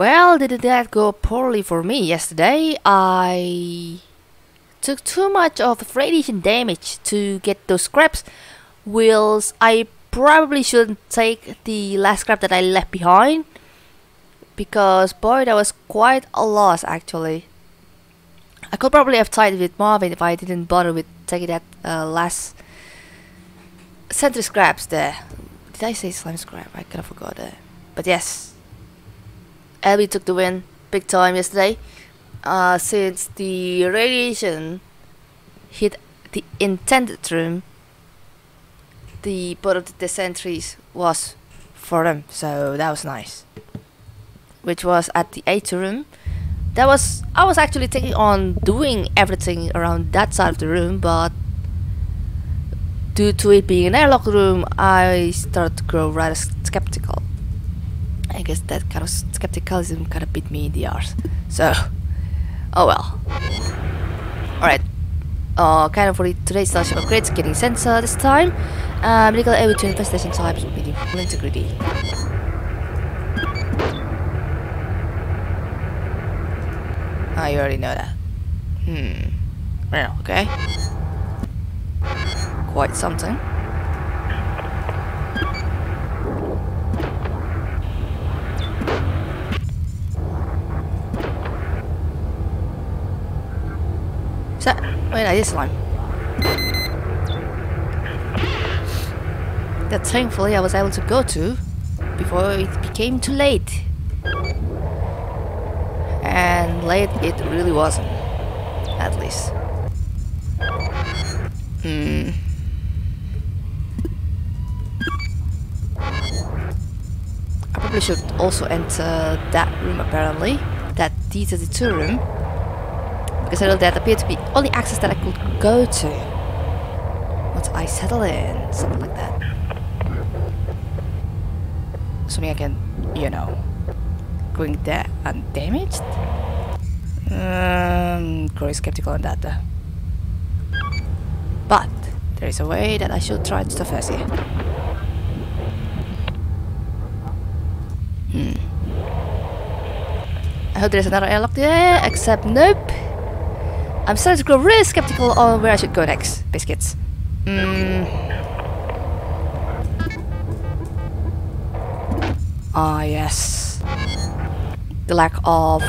Well, did that go poorly for me yesterday? I took too much of radiation damage to get those scraps. Whilst I probably shouldn't take the last scrap that I left behind. Because boy, that was quite a loss actually. I could probably have tied with Marvin if I didn't bother with taking that uh, last sentry scraps there. Did I say slime scrap? I kind of forgot that. But yes, Abby took the win big time yesterday. Uh, since the radiation hit the intended room, the both of the sentries was for them, so that was nice. Which was at the 8 room that was I was actually taking on doing everything around that side of the room but due to it being an airlock room I started to grow rather skeptical I guess that kind of skepticism kind of bit me in the arse so oh well alright uh, kind of for today's starship upgrades getting sensor this time uh, medical able to infestation types with integrity Ah, you already know that. Hmm. Well, okay. Quite something. Is slime. That thankfully I was able to go to before it became too late and late it really wasn't. At least. Hmm. I probably should also enter that room apparently. That D32 room. Because I know that appeared to be only access that I could go to. Once I settle in. Something like that. Something I can, you know, going there undamaged? Um, growing skeptical on that though. But there is a way that I should try to first here. Hmm. I hope there's another airlock there, except nope. I'm starting to grow really skeptical on where I should go next. Biscuits. Hmm. Ah, yes. The lack of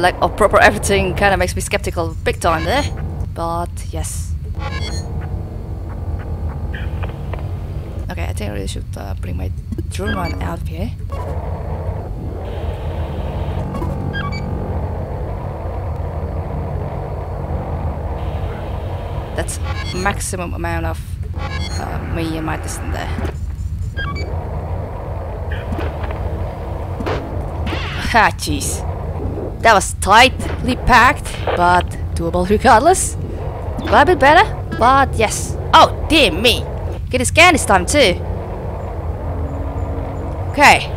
lack of proper everything kind of makes me skeptical big time there. But yes. Okay, I think I really should uh, bring my drone run out of here. That's maximum amount of uh, me and my distance there. Ah, jeez. That was tightly packed, but doable regardless. A bit better, but yes. Oh, dear me. Get a scan this time too. Okay.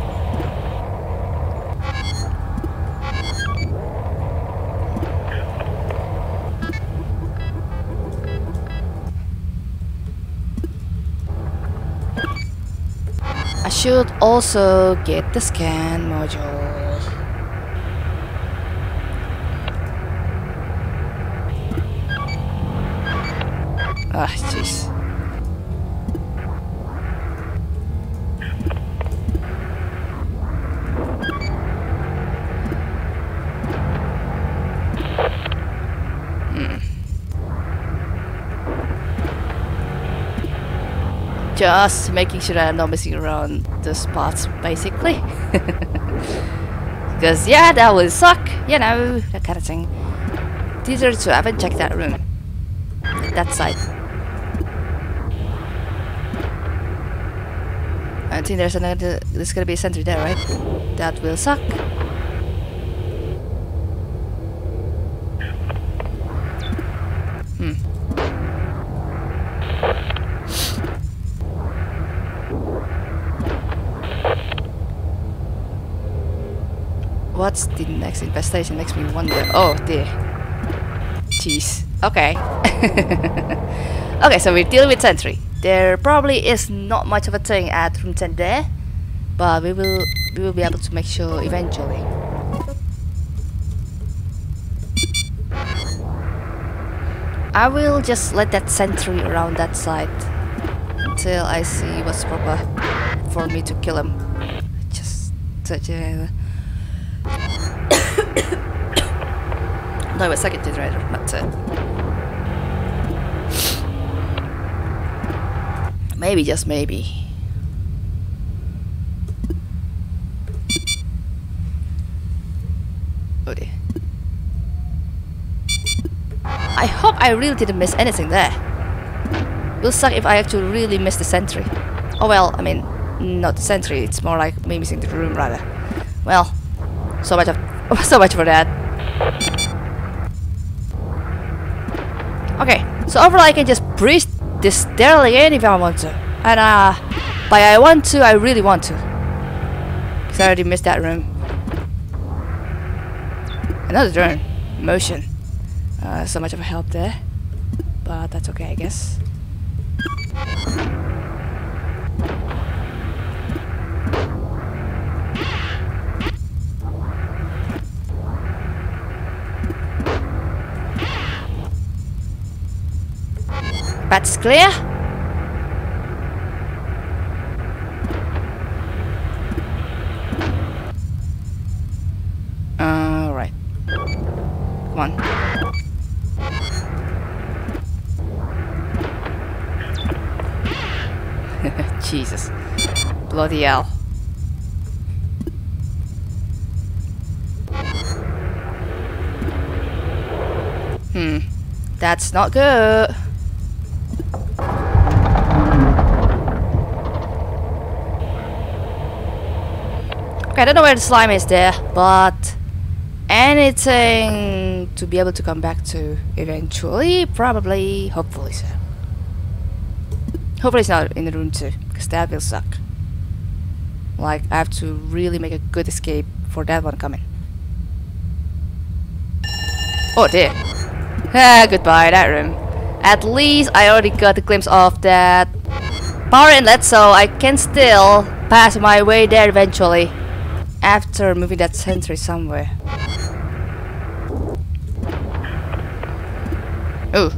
I should also get the scan module. Ah, jeez. Hmm. Just making sure I'm not messing around the spots, basically. Because, yeah, that would suck, you know, that kind of thing. These are two, I haven't checked that room. That side. I think there's another. There's gonna be a sentry there, right? That will suck. Hmm. What's the next infestation? Makes me wonder. Oh dear. Jeez. Okay. okay, so we're dealing with Sentry. There probably is not much of a thing at room 10 there, but we will we will be able to make sure eventually. I will just let that sentry around that side until I see what's proper for me to kill him. Just such a no, a second generator, not two. Maybe, just maybe. Oh dear. I hope I really didn't miss anything there. Will suck if I actually really miss the sentry. Oh well, I mean, not the sentry, it's more like me missing the room rather. Well, so much of so much for that. Okay, so overall I can just breeze this stair again if I want to. And uh by I want to I really want to. Because I already missed that room. Another drone. Motion. Uh, so much of a help there. But that's okay I guess. That's clear. Alright. Come on. Jesus. Bloody hell. Hmm. That's not good. Okay, I don't know where the slime is there, but anything to be able to come back to eventually, probably, hopefully so. Hopefully it's not in the room too, because that will suck. Like, I have to really make a good escape for that one coming. Oh dear. Ah, goodbye, that room. At least I already got a glimpse of that power inlet, so I can still pass my way there eventually after moving that sentry somewhere. Oh.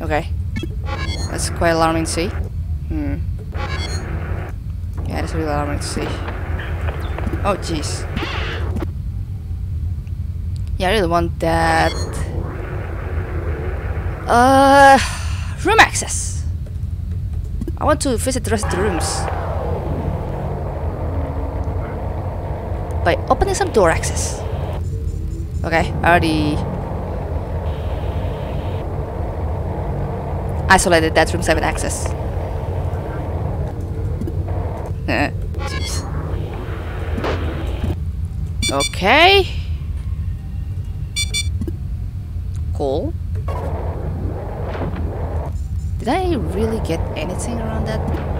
Okay. That's quite alarming to see. Hmm. Yeah, that's really alarming to see. Oh, jeez. Yeah, I really want that. Uh, room access. I want to visit the rest of the rooms. By opening some door access. Okay, I already isolated that room 7 access. Jeez. Okay. Cool. Did I really get anything around that?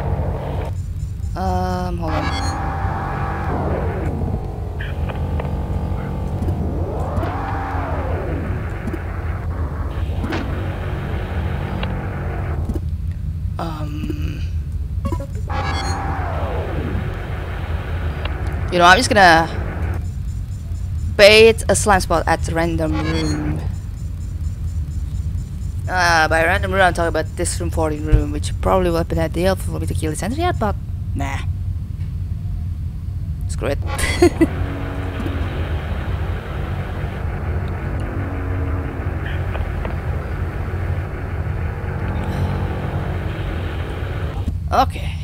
You know, I'm just gonna bait a slime spot at random room. Uh, by random room, I'm talking about this room 14 room, which probably would have been ideal for me to kill the sentry at, but nah. Screw it. okay.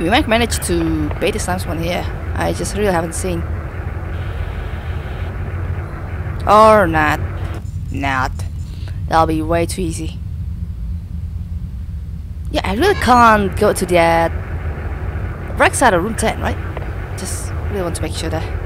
We might manage to bait the slime one here. I just really haven't seen. Or not. Not. That'll be way too easy. Yeah, I really can't go to that right side of room 10, right? Just really want to make sure that.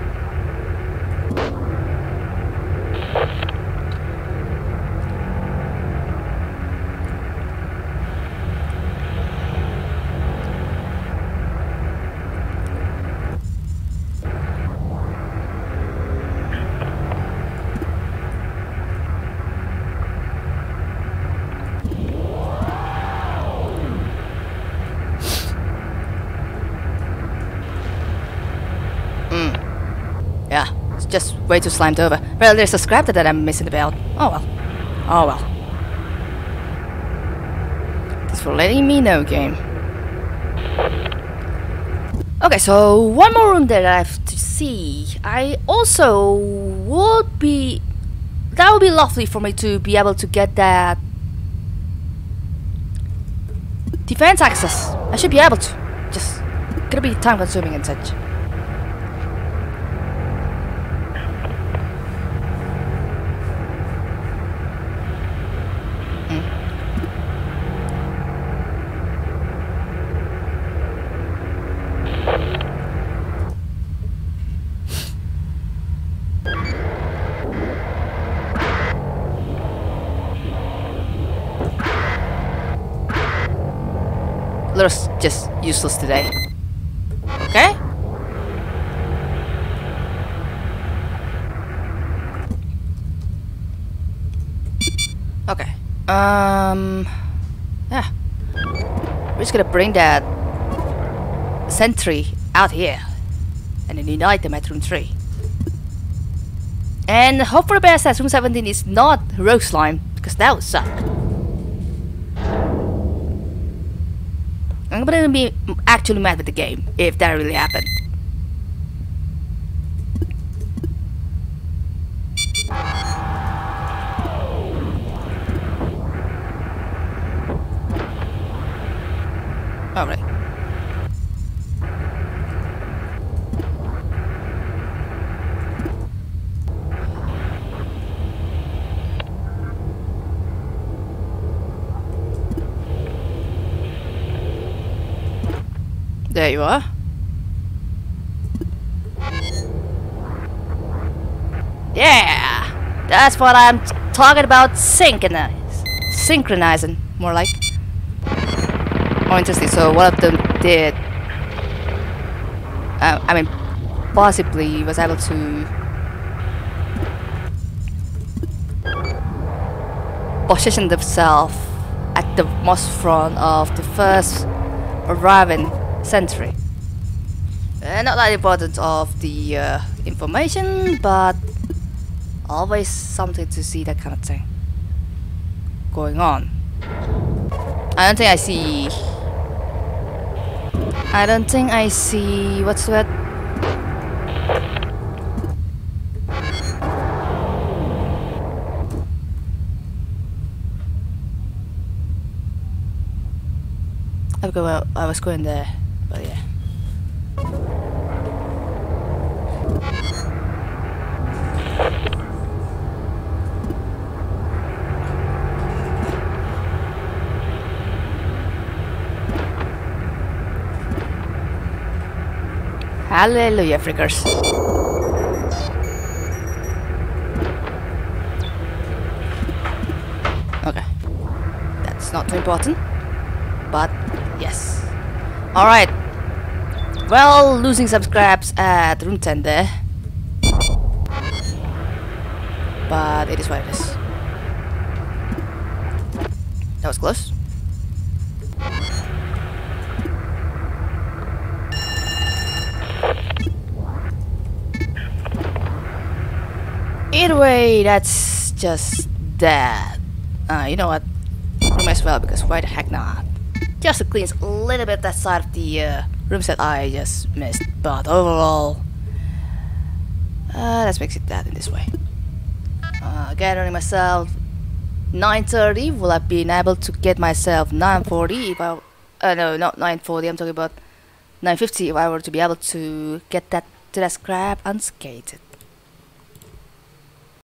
Hmm. Yeah, it's just way too slimed over. Well, there's a scrap that I'm missing about. Oh well. Oh well. Thanks for letting me know, game. Okay, so one more room that I have to see. I also would be... That would be lovely for me to be able to get that... Defense access. I should be able to. Just gonna be time consuming and such. Just useless today. Okay? Okay. Um. Yeah. We're just gonna bring that sentry out here and then unite them at room 3. And hope for the best that room 17 is not rogue slime because that would suck. I'm gonna be actually mad with the game if that really happened. There you are. Yeah! That's what I'm talking about synchronize. Synchronizing, more like. More interesting. So one of them did. Uh, I mean, possibly was able to position themselves at the most front of the first arriving sentry. Uh, not that important of the uh, information, but always something to see that kind of thing going on. I don't think I see. I don't think I see. What's that? I was going there, but yeah. Hallelujah, frickers. Okay. That's not too important. But, yes. Alright. Well, losing scraps at room 10 there. But it is what it is. That was close. Either way, that's just that. Uh, you know what? Room as well, because why the heck not? Just to cleanse a little bit that side of the uh, rooms that I just missed. But overall, uh, let's make it that in this way. Uh, gathering myself 9.30, will I be able to get myself 9.40 if I... Uh, no, not 9.40, I'm talking about 9.50 if I were to be able to get that to that scrap unscathed.